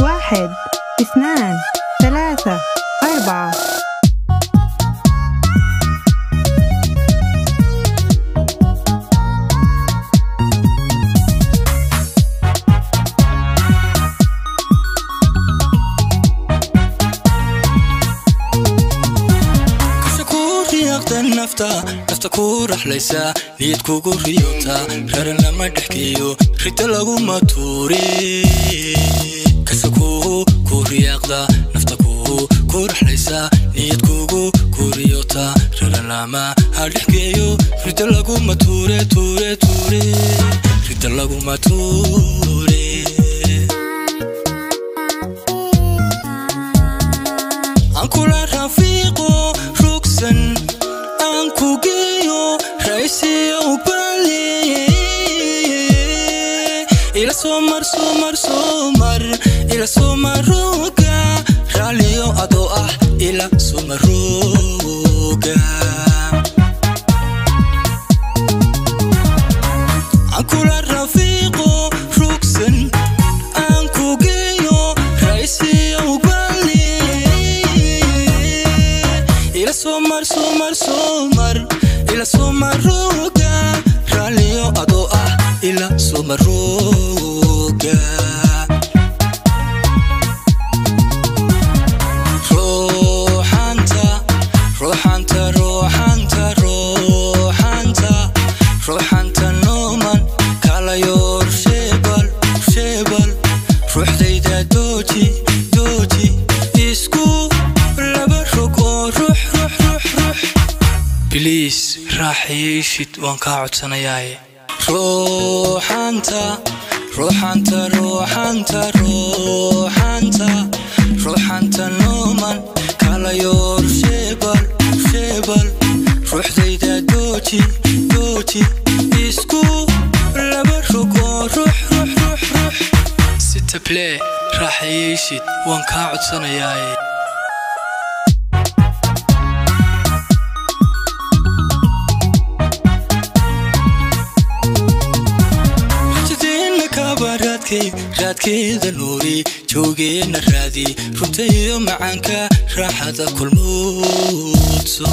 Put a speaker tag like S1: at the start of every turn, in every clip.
S1: واحد اثنان.
S2: Nafta nafta ku raxlaysa niyad kugu riyota raran lama dhexgeeyo rita laguma tuure kasa ku riyaaqda nafta ku ku raxlaysa niyad kugu ku riyota raran lama ha dhexgeeyo rita laguma tuure tuure tuure rita laguma tuure ila soo mar soo mar soo mar ila soo maroga raaliyo adoo ah ila bali ila soo mar soo mar soo mar ila soo maroga raaliyo adoo ah ila soo biliis raaxayeyshid waan kaa codsanayaaye ruuxanta ruuxanta ruuxanta ruuxanta. Ruuxanta nooman kalayoor sheebal sheebal. Ruuxdayda dooji dooji isku laba rog oo ruux ruux ruux ruux. Sita blee raaxayeyshid waan kaa codsanayaaye raadkay raadkeeda nuuri joogeenna raadi runta iyo macaanka raaxada kulmuudso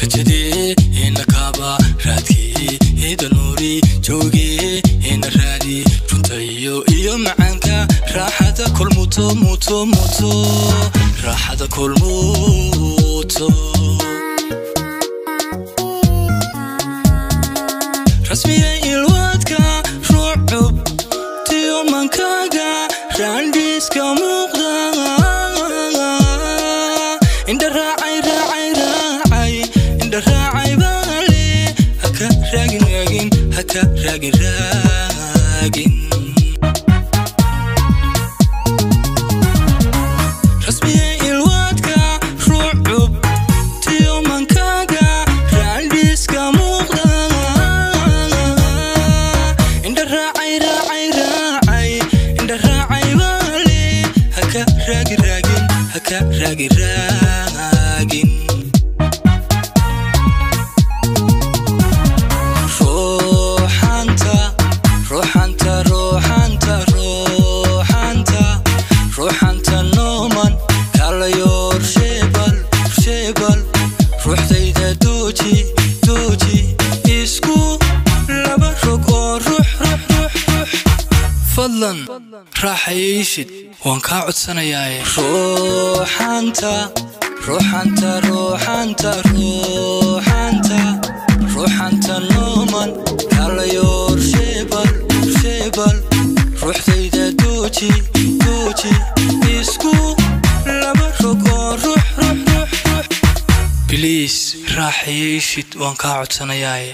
S2: rajadeena kaaba raadkeeda nuuri joogeenna raadi runta iyo iyo macaanka raaxada kulmuto muto muto raaxada kulmuto rasmiya عند الراعي راعي راعي. عند الراعي بالي. هكا راقن راقن هكا راقن راقن. Raagin waan kaa codsanayaaye ruuxanta ruuxanta ruuxanta ruuxanta. Ruuxanta nooman kalayoor sheebal sheebal. Ruuxdayda dooji dooji isku laba rog oo ruux ruux ruux. Ruux biliis raaxayeyshid waan kaa codsanayaaye